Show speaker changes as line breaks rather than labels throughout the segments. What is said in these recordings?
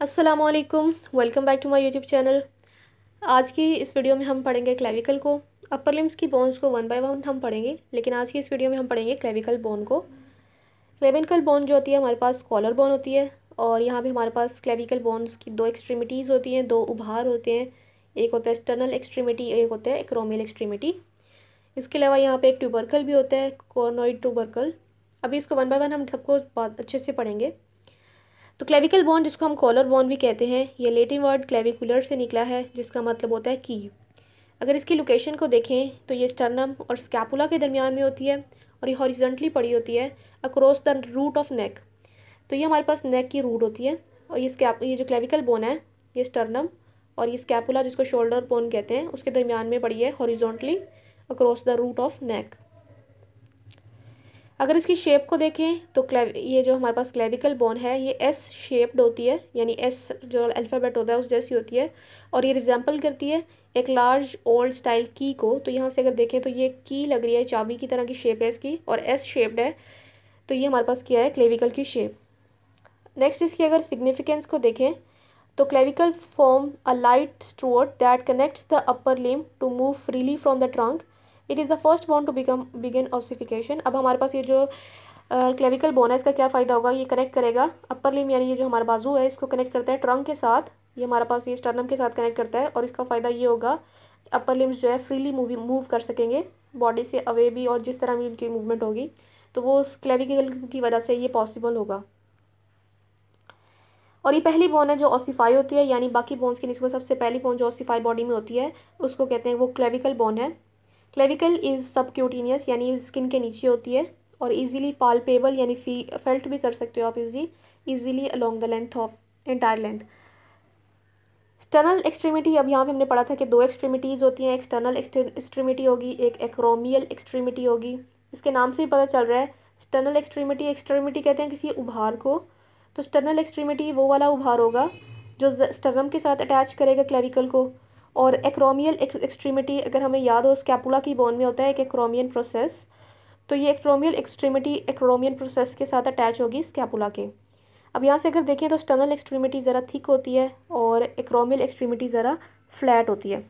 असलकुम welcome back to my YouTube channel आज की इस वीडियो में हम पढ़ेंगे क्लेविकल को. अपर लिम्स की बोन्स को वन बाय वन हम पढ़ेंगे, लेकिन आज की इस वीडियो में हम पढ़ेंगे क्लेविकल बोन को. क्लेविकल बोन जो होती है, हमारे पास कॉलर बोन होती है, और यहाँ पे हमारे पास क्लेविकल बोन्स की दो एक्सट्रीमिटीज़ होती हैं, दो उभार होते हैं. एक होता है एक्सटर्नल एक्सट्रीमिटी एक होता है एक्रोमियल एक्सट्रीमिटी इसके अलावा यहाँ पे एक ट्यूबरकल भी होता है कॉर्नोइड ट्यूबरकल अभी इसको वन बाय वन हम सबको बहुत अच्छे से पढ़ेंगे. तो क्लेविकल बोन जिसको हम कॉलर बोन भी कहते हैं, ये लेटिन वर्ड क्लेविकुलर से निकला है, जिसका मतलब होता है की अगर इसकी लोकेशन को देखें तो ये स्टर्नम और स्कैपुला के दरमियान में होती है और ये हॉरिजेंटली पड़ी होती है across the root of neck तो ये हमारे पास नेक की रूट होती है और ये स्कैप ये जो क्लेविकल बोन है, ये स्टर्नम और ये स्कैपुला जिसको शोल्डर बोन कहते हैं, उसके दरमियान में पड़ी है horizontally across the root of neck अगर इसकी शेप को देखें तो ये जो हमारे पास क्लेविकल बोन है, ये एस शेप्ड होती है, यानी एस जो अल्फ़ाबेट होता है, उस जैसी होती है। और ये रिजेंपल करती है एक लार्ज ओल्ड स्टाइल की को। तो यहाँ से अगर देखें तो ये की लग रही है, चाबी की तरह की शेप है इसकी, और एस शेप्ड है। तो ये हमारे पास क्या है क्लेविकल की शेप नेक्स्ट इसकी अगर सिग्निफिकेंस को देखें तो clavicle form a light strut that connects the upper limb to move freely from the trunk it is the first bone to become begin ossification अब हमारे पास ये जो क्लेविकल बोन है, इसका क्या फ़ायदा होगा? ये कनेक्ट करेगा। अपर लिम यानी ये जो हमारा बाजू है, इसको कनेक्ट करता है ट्रंक के साथ। ये हमारे पास ये स्टर्नम के साथ कनेक्ट करता है और इसका फ़ायदा ये होगा अपर लिम्स जो है फ्रीली मूव मूव कर सकेंगे बॉडी से अवे भी और जिस तरह भी उनकी मूवमेंट होगी तो वो क्लेविकल की वजह से ये पॉसिबल होगा। और ये पहली बोन है जो ऑसिफाई होती है, यानी बाकी बोन्स की निस्बत सबसे पहली बोन जो ऑसिफाई बॉडी में होती है, उसको कहते हैं वो क्लेविकल बोन है। क्लेविकल इज़ सबक्यूटीनियस यानी स्किन के नीचे होती है, और इजीली पालपेबल यानी फ़ी फेल्ट भी कर सकते हो आप easy easily along the length of entire length external extremity अब यहाँ पे हमने पढ़ा था कि दो एक्सट्रीमिटीज़ होती हैं एक्सटर्नल एक्सट्रीमिटी होगी, एक एक्रोमियल एक्सट्रीमिटी होगी। इसके नाम से ही पता चल रहा है स्टर्नल एक्सट्रीमिटी एक्सट्रीमिटी कहते हैं किसी उभार को। तो स्टर्नल एक्सट्रीमिटी वो वाला उभार होगा, जो स्टर्नम के साथ अटैच करेगा क्लेविकल को। और एक्रोमियल एक्सट्रीमिटी अगर हमें याद हो स्कैपुला की बोन में होता है एक एक्रोमियन प्रोसेस तो ये एक्रोमियल एक्सट्रीमिटी एक्रोमियन प्रोसेस के साथ अटैच होगी स्कैपुला के। अब यहाँ से अगर देखें तो स्टर्नल एक्सट्रीमिटी ज़रा थिक होती है और एक्रोमियल एक्सट्रीमिटी ज़रा फ्लैट होती है।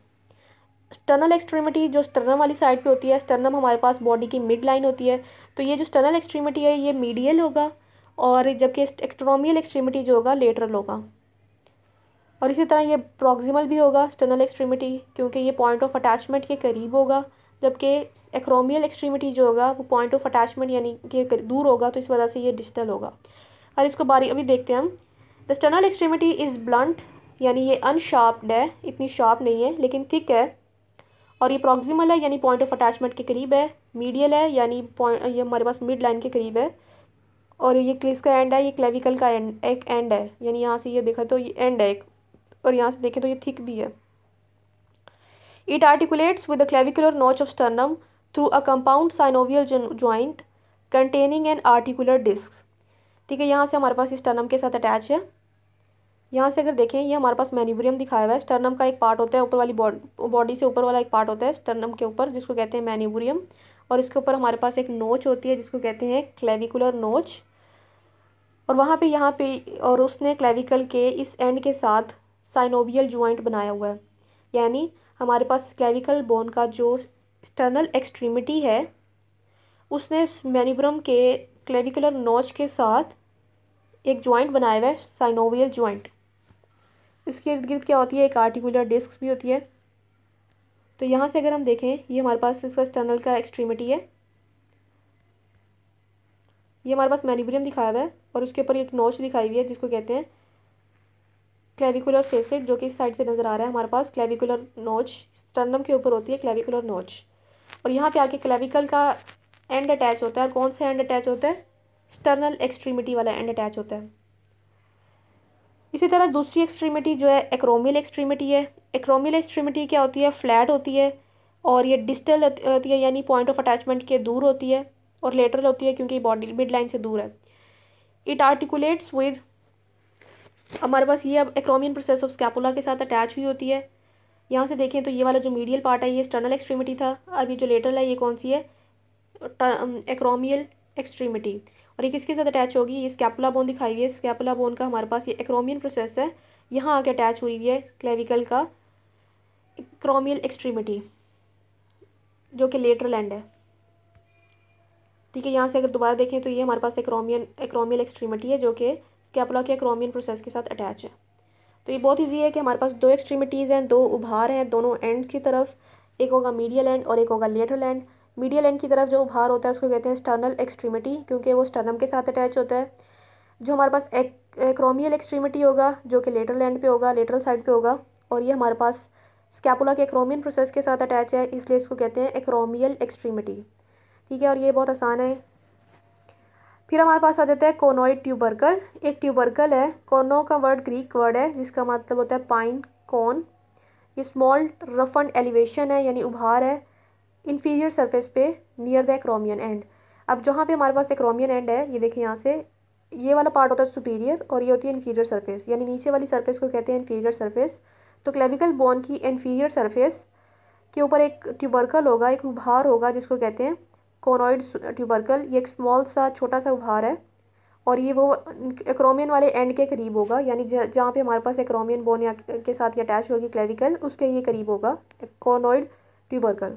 स्टर्नल एक्सट्रीमिटी जो स्टर्नम वाली साइड पे होती है स्टर्नम हमारे पास बॉडी की मिड लाइन होती है तो ये जो स्टर्नल एक्सट्रीमिटी है, ये मीडियल होगा और जबकि एक्सट्रोमियल एक्सट्रीमिटी जो होगा लेटरल होगा। और इसी तरह ये प्रॉक्सिमल भी होगा स्टर्नल एक्सट्रीमिटी क्योंकि ये पॉइंट ऑफ़ अटैचमेंट के करीब होगा, जबकि एक्रोमियल एक्सट्रीमिटी जो होगा, वो पॉइंट ऑफ़ अटैचमेंट यानी कि दूर होगा तो इस वजह से ये डिजिटल होगा। और इसको बारी, अभी देखते हैं हम। The sternal extremity is blunt यानी ये अनशार्प्ड है, इतनी शार्प नहीं है, लेकिन थिक है। और ये प्रॉक्सिमल है, यानी पॉइंट ऑफ़ अटैचमेंट के करीब है मीडियल है, यानी ये हमारे पास मिड लाइन के करीब है। और ये क्लिस का एंड है, ये क्लेविकल का एंड एक एंड है, यानी यहाँ से ये देखा तो ये एंड है, एक और यहाँ से देखें तो ये थिक भी है। It articulates with the clavicular notch of sternum through a compound synovial joint containing an articular disc ठीक है, यहाँ से हमारे पास स्टर्नम के साथ अटैच है। यहाँ से अगर देखें, ये हमारे पास मैन्यूब्रियम दिखाया हुआ है। स्टर्नम का एक पार्ट होता है, ऊपर वाली बॉडी से ऊपर वाला एक पार्ट होता है स्टर्नम के ऊपर, जिसको कहते हैं मैन्यूब्रियम और इसके ऊपर हमारे पास एक नोच होती है, जिसको कहते हैं क्लेविकुलर नोच और वहाँ पे, यहाँ पे, और उसने क्लेविकल के इस एंड के साथ साइनोवियल ज्वाइंट बनाया हुआ है। यानी हमारे पास क्लेविकल बोन का जो एक्सटर्नल एक्सट्रीमिटी है, उसने मैनिब्रम के क्लेविकुलर नोच के साथ एक जॉइंट बनाया हुआ है साइनोवियल जॉइंट इसके इर्द गिर्द क्या होती है? एक आर्टिकुलर डिस्क भी होती है। तो यहाँ से अगर हम देखें, ये हमारे पास इसका स्टर्नल का एक्सट्रीमिटी है। ये हमारे पास मैनिब्रियम दिखाया हुआ है और उसके ऊपर एक नोच दिखाई हुई है, जिसको कहते हैं क्लेविकुलर फेसिड जो कि इस साइड से नज़र आ रहा है हमारे पास, क्लेविकुलर नोच, स्टर्नम के ऊपर होती है क्लेविकुलर नोच। और यहाँ पे आके क्लेविकल का एंड अटैच होता है, और कौन सा एंड अटैच होता है? स्टर्नल एक्सट्रीमिटी वाला एंड अटैच होता है। इसी तरह दूसरी एक्सट्रीमिटी जो है एक्रोमियल एक्सट्रीमिटी है। एक्रोमियल एक्सट्रीमिटी क्या होती है? फ्लैट होती है, और ये डिस्टल होती है, यानी पॉइंट ऑफ़ अटैचमेंट के दूर होती है, और लेटरल होती है, क्योंकि बॉडी मिड लाइन से दूर है। इट आर्टिकुलेट्स विद हमारे पास ये अब एक्रोमियन प्रोसेस ऑफ़ स्कैपुला के साथ अटैच हुई होती है। यहाँ से देखें तो ये वाला जो मीडियल पार्ट है, ये स्टर्नल एक्सट्रीमिटी था। अभी जो लेटरल है, ये कौन सी है? एक्रोमियल एक्सट्रीमिटी और ये किसके साथ अटैच होगी? ये स्कैपुला बोन दिखाई हुई है। स्कैपुला बोन का हमारे पास ये एक्रोमियन प्रोसेस है। यहाँ आके अटैच हुई हुई है क्लेविकल का क्रोमियल एक्सट्रीमिटी जो कि लेटरल एंड है। ठीक है, यहाँ से अगर दोबारा देखें तो ये हमारे पास एक्रोमियन एक्रोमियल एक्सट्रीमिटी है, जो कि स्कैपुला के एक्रोमियन प्रोसेस के साथ अटैच है। तो ये बहुत ईजी है कि हमारे पास दो एक्सट्रीमिटीज़ हैं, दो उभार हैं, दोनों एंड की तरफ़, एक होगा मीडियल एंड और एक होगा लेटरल एंड मीडियल एंड की तरफ़ जो उभार होता है, उसको कहते हैं स्टर्नल एक्सट्रीमिटी क्योंकि वो स्टर्नम के साथ अटैच होता है। जो हमारे पास एक क्रोमियल एक्सट्रीमिटी होगा, जो कि लेटरल एंड पे होगा लेटरल साइड पे होगा, और ये हमारे पास स्कैपुला के एक्रोमियन प्रोसेस के साथ अटैच है, इसलिए इसको कहते हैं एक्रोमियल एक्सट्रीमिटी ठीक है, और ये बहुत आसान है। फिर हमारे पास आ जाता है कोनोइड ट्यूबरकल। एक ट्यूबरकल है, कोनो का वर्ड ग्रीक वर्ड है, जिसका मतलब होता है पाइन, कौन। ये स्मॉल, रफ एंड एलिवेशन है, यानी उभार है इन्फीरियर सरफेस पे नियर द एक्रोमियन एंड अब जहाँ पे हमारे पास एक्रोमियन एंड है, ये देखें यहाँ से, ये वाला पार्ट होता है सुपीरियर और ये होती है इन्फीरियर सरफेस यानी नीचे वाली सरफेस को कहते हैं इन्फीरियर सरफेस तो क्लेविकल बोन की इन्फीरियर सरफेस के ऊपर एक ट्यूबरकल होगा, एक उभार होगा, जिसको कहते हैं कोनोइड ट्यूबरकल, ये एक स्मॉल सा, छोटा सा उभार है, और ये वो एक्रोमियन वाले एंड के करीब होगा, यानी जहाँ पे हमारे पास एक्रोमियन बोन या के साथ ये अटैच होगी क्लेविकल उसके ये करीब होगा कोनोइड ट्यूबरकल।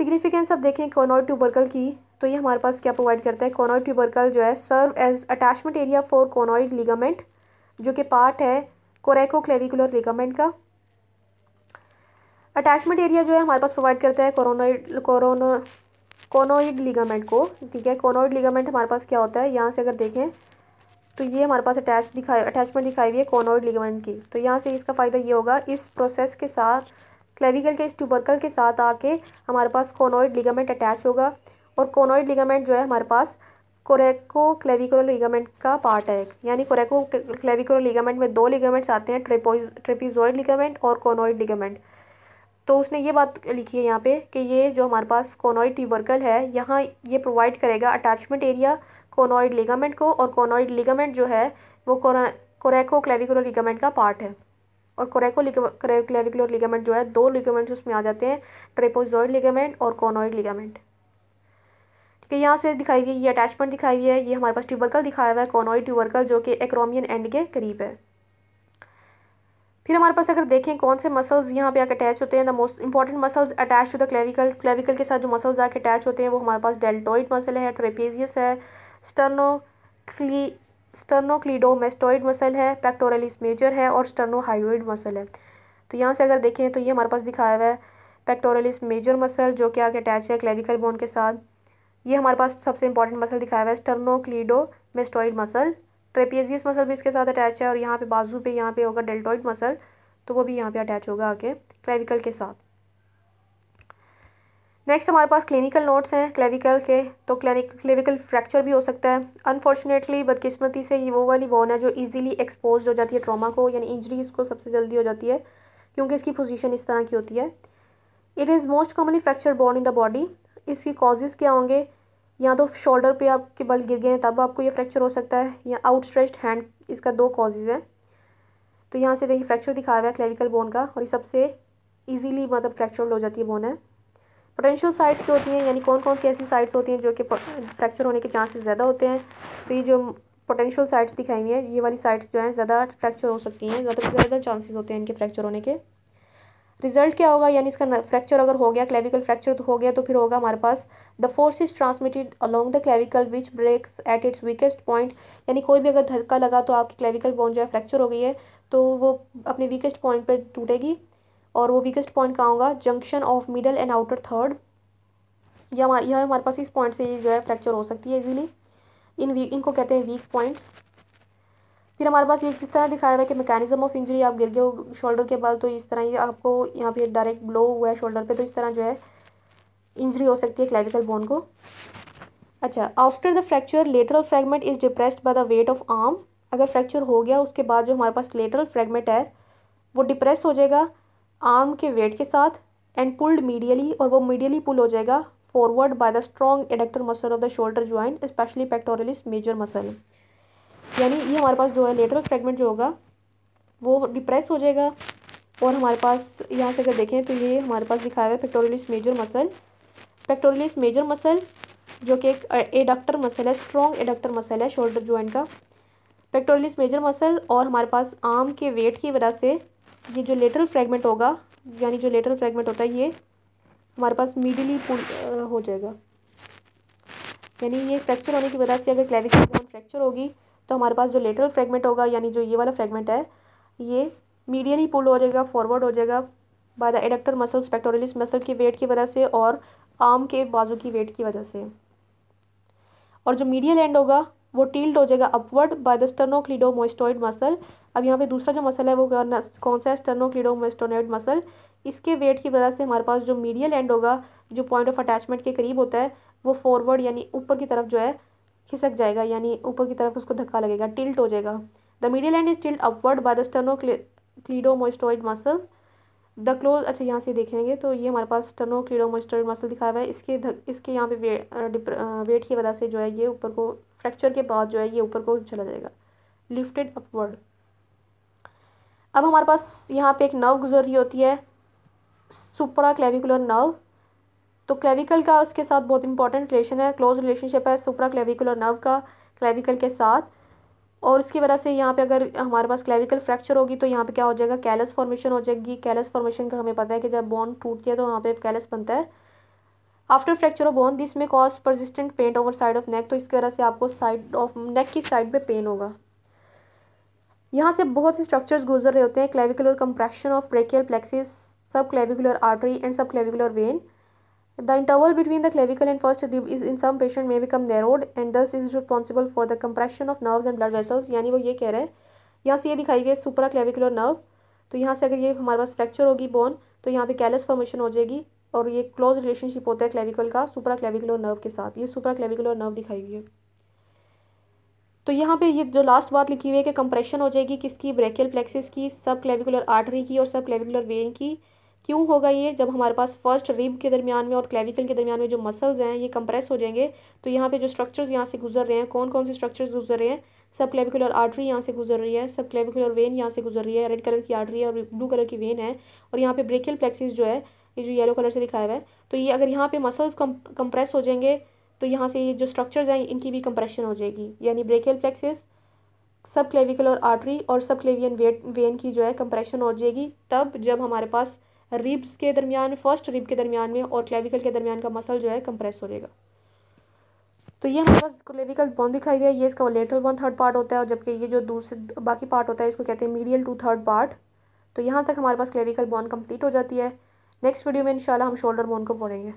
सिग्निफिकेंस अब देखें कोनोइड ट्यूबरकल की तो ये हमारे पास क्या प्रोवाइड करता है? कोनोइड ट्यूबरकल जो है serve as attachment area for conoid ligament जो कि पार्ट है कोरेको क्लेविकुलर लिगामेंट का। अटैचमेंट एरिया जो है हमारे पास प्रोवाइड करता है कोरोनोइड कोरोनो कोनोइड लिगामेंट को, ठीक है? कोनोइड लिगामेंट हमारे पास क्या होता है? यहाँ से अगर देखें तो ये हमारे पास अटैच दिखाई अटैचमेंट दिखाई हुई है कोनोइड लिगामेंट की। तो यहाँ से इसका फ़ायदा ये होगा, इस प्रोसेस के साथ क्लेविकल के, इस ट्यूबरकल के साथ आके हमारे पास कोनोइड लिगामेंट अटैच होगा और कोनोइड लिगामेंट जो है हमारे पास कोरेको क्लेविकुलर लिगामेंट का पार्ट है। यानी कोरेको क्लेविकुलर लिगामेंट में दो लिगामेंट्स आते हैं ट्रेपिजोइड लिगामेंट और कोनोइड लिगामेंट तो उसने ये बात लिखी है यहाँ पे कि ये जो हमारे पास कोनोइड ट्यूबरकल है, यहाँ ये प्रोवाइड करेगा अटैचमेंट एरिया कोनोइड लिगामेंट को और कोनोइड लिगामेंट जो है, वो कोरेको क्लेविकुलर लिगामेंट का पार्ट है। और कोरेको क्लेविकुलर लिगामेंट जो है, दो लिगामेंट्स उसमें आ जाते हैं ट्रेपोजॉइड लिगामेंट और कोनोइड लिगामेंट ठीक है, यहाँ से दिखाई गई, ये अटैचमेंट दिखाई गई है, ये हमारे पास ट्यूबरकल दिखाया हुआ है, कोनोइड ट्यूबरकल जो कि एक्रोमियन एंड के करीब है। फिर हमारे पास अगर देखें कौन से मसल्स यहाँ पे आके अटैच होते हैं the most important muscles attach to the clavicle clavicle के साथ जो मसल्स आके अटैच होते हैं, वो हमारे पास डेल्टोइड मसल है ट्रेपेजियस है स्टर्नो क्ली स्टर्नोक्लीडोमेस्टोइड मसल है पेक्टोरलिस मेजर है और स्टर्नोहाइड्रोइड मसल है। तो यहाँ से अगर देखें तो ये हमारे पास दिखाया हुआ है पेक्टोरलिस मेजर मसल जो कि आगे अटैच है क्लेविकल बोन के साथ, ये हमारे पास सबसे इंपॉर्टेंट मसल दिखाया हुआ है स्टर्नोक्लीडोमेस्टोइड मसल ट्रेपेजियस मसल भी इसके साथ अटैच है और यहाँ पे बाजू पे यहाँ पे होगा डेल्टोइड मसल तो वो भी यहाँ पे अटैच होगा आगे क्लेविकल के साथ। नेक्स्ट हमारे पास क्लिनिकल नोट्स हैं क्लेविकल के तो क्लेविकल फ्रैक्चर भी हो सकता है। अनफॉर्चुनेटली बदकिस्मती से ये वो वाली बोन है जो इजीली एक्सपोज हो जाती है ट्रॉमा को, यानी इंजरी इसको सबसे जल्दी हो जाती है, क्योंकि इसकी पोजीशन इस तरह की होती है। It is most commonly fracture bone in the body इसकी कॉजेज़ क्या होंगे? या तो शोल्डर पे आपके बल गिर गए हैं, तब आपको ये फ्रैक्चर हो सकता है, या आउटस्ट्रेच्ड हैंड, इसका दो कॉजेज़ हैं। तो यहाँ से देखिए, फ्रैक्चर दिखाया हुआ है क्लेविकल बोन का, और ये सबसे ईजीली मतलब फ्रैक्चर हो जाती है बोन है। पोटेंशियल साइट्स जो होती हैं, यानी कौन कौन सी ऐसी साइट्स होती हैं जो कि फ्रैक्चर होने के चांसेस ज़्यादा होते हैं तो ये जो पोटेंशियल साइट्स दिखाई हुई हैं, ये वाली साइट्स जो हैं, ज़्यादा फ्रैक्चर हो सकती हैं, ज़्यादा ज़्यादा चांसेस होते हैं इनके फ्रैक्चर होने के। रिज़ल्ट क्या होगा? यानी इसका फ्रैक्चर अगर हो गया, क्लेविकल फ्रैक्चर तो हो गया तो फिर होगा हमारे पास the force is transmitted along the clavicle which breaks at its weakest point यानी कोई भी अगर धक्का लगा तो आपकी क्लेविकल बोन जो है फ्रैक्चर हो गई है तो वो अपने वीकेस्ट पॉइंट पर टूटेगी। और वो वीकेस्ट पॉइंट कहाँ होगा? Junction of middle and outer third यह हमारे पास इस पॉइंट से जो है फ्रैक्चर हो सकती है इजीली इन वीक इनको कहते हैं वीक पॉइंट्स फिर हमारे पास ये किस तरह दिखाया हुआ है कि मैकेनिज्म ऑफ़ इंजरी आप गिर गए हो शोल्डर के बल तो इस तरह ही आपको यहाँ पे डायरेक्ट ब्लो हुआ है शोल्डर पे तो इस तरह जो है इंजरी हो सकती है क्लेविकल बोन को। अच्छा after the fracture lateral fragment is depressed by the weight of arm अगर फ्रैक्चर हो गया, उसके बाद जो हमारे पास लेटरल फ्रेगमेंट है, वो डिप्रेस हो जाएगा आर्म के वेट के साथ एंड पुल्ड मीडियली और वो मीडियली पुल हो जाएगा forward by the strong adductor muscle of the shoulder joint specially pectoralis major muscle यानी ये हमारे पास जो है लेटरल फ्रेगमेंट जो होगा, वो डिप्रेस हो जाएगा। और हमारे पास, यहाँ से अगर देखें तो ये हमारे पास दिखाया हुआ है pectoralis major muscle pectoralis major muscle जो कि एक एडक्टर मसल है स्ट्रॉन्ग एडक्टर मसल है शोल्डर जॉइंट का। पेक्टोरलिस मेजर मसल और हमारे पास आर्म के वेट की वजह से ये जो लेटरल फ्रेगमेंट होगा, यानी जो लेटरल फ्रेगमेंट होता है, ये हमारे पास मीडियली पुल हो जाएगा। यानी ये फ्रैक्चर होने की वजह से अगर क्लेविकल बोन फ्रैक्चर होगी तो हमारे पास जो लेटरल फ्रेगमेंट होगा, यानी जो ये वाला फ्रेगमेंट है, ये मीडियन ही पुल हो जाएगा फॉरवर्ड हो जाएगा by the adductor muscle pectoralis muscle की वेट की वजह से और आर्म के बाजू की वेट की वजह से। और जो मीडियल एंड होगा, वो टील्ड हो जाएगा upward by the sternocleidomastoid muscle अब यहाँ पे दूसरा जो मसल है, वो कौन सा है? स्टर्नोक्लिडोमोस्टोनोइड मसल इसके वेट की वजह से हमारे पास जो मीडियल एंड होगा, जो पॉइंट ऑफ़ अटैचमेंट के करीब होता है, वो फॉरवर्ड यानी ऊपर की तरफ़ जो है खिसक जाएगा यानी ऊपर की तरफ़ उसको धक्का लगेगा टिल्ट हो जाएगा। The medial end is tilt upward by the sternocleidomastoid muscle. The close अच्छा यहाँ से देखेंगे तो ये हमारे पास टर्नो क्लीडोमोस्टर मसल दिखाया हुआ है। इसके धक, इसके यहाँ पे वेट की वजह से जो है ये ऊपर को फ्रैक्चर के बाद जो है ये ऊपर को चला जाएगा। Lifted upward. अब हमारे पास यहाँ पे एक नर्व गुजर रही होती है सुपरा क्लेविकुलर नर्व। तो क्लेविकल का उसके साथ बहुत इंपॉर्टेंट रिलेशन है क्लोज रिलेशनशिप है सुपरा क्लेविकुलर नर्व का क्लेविकल के साथ। और उसकी वजह से यहाँ पे अगर हमारे पास क्लेविकल फ्रैक्चर होगी तो यहाँ पे क्या हो जाएगा? कैलस फॉर्मेशन हो जाएगी। कैलस फॉर्मेशन का हमें पता है कि जब बोन टूटती है तो वहाँ पे कैलस बनता है। After fracture of bone this may cause persistent pain over side of neck तो इसकी वजह से आपको साइड ऑफ़ नेक की साइड पे पेन होगा। यहाँ से बहुत से स्ट्रक्चर्स गुजर रहे होते हैं clavicular compression of brachial plexus subclavicular artery and subclavicular vein The interval between the clavicle and first rib is in some patient may become narrowed and thus is responsible for the compression of nerves and blood vessels. यानी वो ये कह रहे हैं, यहाँ से ये दिखाई गई है सुपरा क्लेविकुलर नर्व तो यहाँ से अगर ये हमारे पास फ्रैक्चर होगी बोन तो यहाँ पे कैलस फॉर्मेशन हो जाएगी और ये क्लोज रिलेशनशिप होता है क्लेविकल का सुपरा क्लेविकुलर नर्व के साथ. ये सुपरा क्लेविकुलर नर्व दिखाई हुई है। तो यहाँ पे ये जो लास्ट बात लिखी हुई है कि कंप्रेशन हो जाएगी किसकी ब्रेकियल प्लेक्सिस की सब क्लेविकुलर आर्टरी की और सब क्लेविकुलर वेन की. क्यों होगा ये? जब हमारे पास फ़र्स्ट रिब के दरमियान में और क्लेविकल के दरमियान में जो मसल्स हैं, ये कंप्रेस हो जाएँगे तो यहाँ पे जो स्ट्रक्चर्स यहाँ से गुजर रहे हैं कौन कौन से स्ट्रक्चर्स गुजर रहे हैं? सब क्लेविकुलर आर्टरी यहाँ से गुजर रही है, सब क्लेविकुलर वेन यहाँ से गुजर रही है रेड कलर की आर्टरी है और ब्लू कलर की वेन है और यहाँ पे ब्रेकियल प्लेक्सिस जो है, ये जो येलो कलर से दिखाया हुआ है तो ये अगर यहाँ पे मसल्स कंप्रेस हो जाएँगे तो यहाँ से ये जो स्ट्रक्चर्स हैं, इनकी भी कंप्रेशन हो जाएगी, यानी brachial plexus subclavicular artery और सब क्लेवियन वेन की जो है कंप्रेशन हो जाएगी, तब जब हमारे पास रिब्स के दरमियान फ़र्स्ट रिब के दरमियान में और क्लेविकल के दरमियान का मसल जो है कंप्रेस हो जाएगा। तो ये हमारे पास क्लेविकल बोन दिखाई हुई है। ये इसका लेटरल वन थर्ड पार्ट होता है और जबकि ये जो दूसरे बाकी पार्ट होता है, इसको कहते हैं मीडियल टू थर्ड पार्ट तो यहाँ तक हमारे पास क्लेविकल बोन कंप्लीट हो जाती है। नेक्स्ट वीडियो में इंशाल्लाह हम शोल्डर बोन को पढ़ेंगे